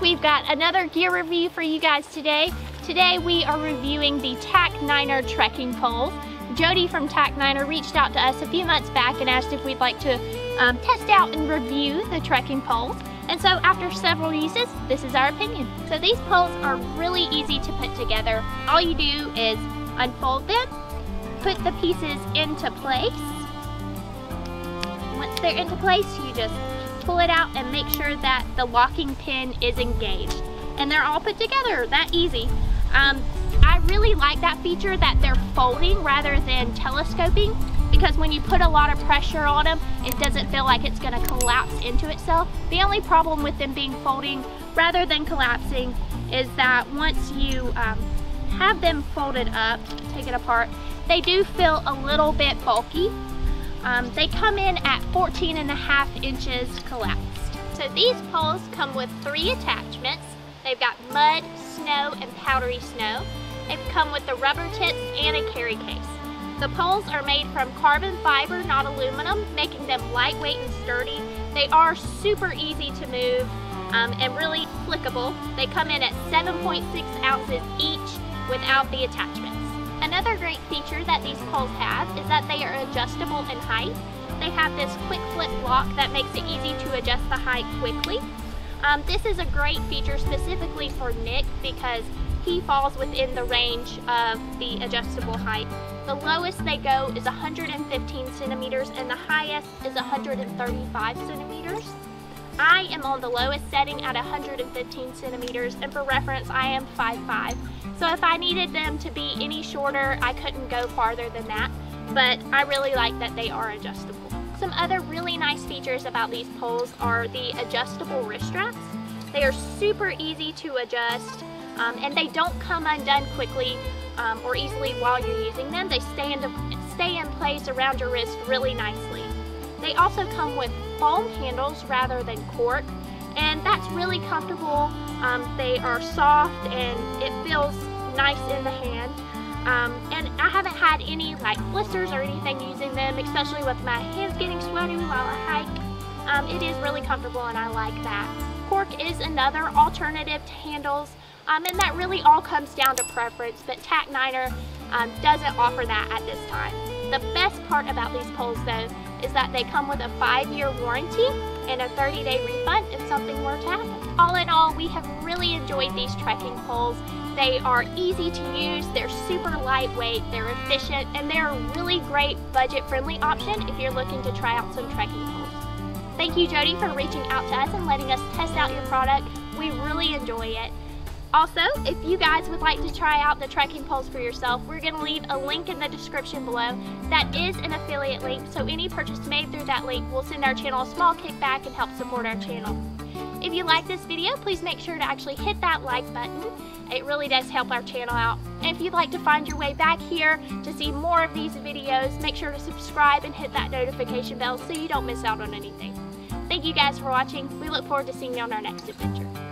We've got another gear review for you guys today. Today we are reviewing the Tac9er trekking poles. Jody from Tac9er reached out to us a few months back and asked if we'd like to um, test out and review the trekking poles. And so after several uses, this is our opinion. So these poles are really easy to put together. All you do is unfold them, put the pieces into place. Once they're into place, you just pull it out and make sure that the locking pin is engaged. And they're all put together, that easy. Um, I really like that feature that they're folding rather than telescoping because when you put a lot of pressure on them, it doesn't feel like it's gonna collapse into itself. The only problem with them being folding rather than collapsing is that once you um, have them folded up, take it apart, they do feel a little bit bulky. Um, they come in at 14 and a half inches collapsed. So these poles come with three attachments. They've got mud, snow, and powdery snow. They've come with the rubber tips and a carry case. The poles are made from carbon fiber, not aluminum, making them lightweight and sturdy. They are super easy to move um, and really flickable. They come in at 7.6 ounces each without the attachments. Another great feature that these poles have is that they are adjustable in height. They have this quick flip lock that makes it easy to adjust the height quickly. Um, this is a great feature specifically for Nick because he falls within the range of the adjustable height. The lowest they go is 115 centimeters and the highest is 135 centimeters. I am on the lowest setting at 115 centimeters and for reference I am 5'5". So if I needed them to be any shorter I couldn't go farther than that but I really like that they are adjustable. Some other really nice features about these poles are the adjustable wrist straps. They are super easy to adjust um, and they don't come undone quickly um, or easily while you're using them. They stay in, stay in place around your wrist really nicely. They also come with foam handles rather than cork and that's really comfortable. Um, they are soft and it feels nice in the hand. Um, and I haven't had any like blisters or anything using them, especially with my hands getting sweaty while I hike. Um, it is really comfortable and I like that. Cork is another alternative to handles um, and that really all comes down to preference, but Tac9er um, doesn't offer that at this time. The best part about these poles though is that they come with a five-year warranty and a 30-day refund if something were to happen. All in all, we have really enjoyed these trekking poles. They are easy to use, they're super lightweight, they're efficient, and they're a really great budget-friendly option if you're looking to try out some trekking poles. Thank you, Jody, for reaching out to us and letting us test out your product. We really enjoy it. Also, if you guys would like to try out the trekking poles for yourself, we're going to leave a link in the description below. That is an affiliate link, so any purchase made through that link will send our channel a small kickback and help support our channel. If you like this video, please make sure to actually hit that like button. It really does help our channel out. And if you'd like to find your way back here to see more of these videos, make sure to subscribe and hit that notification bell so you don't miss out on anything. Thank you guys for watching. We look forward to seeing you on our next adventure.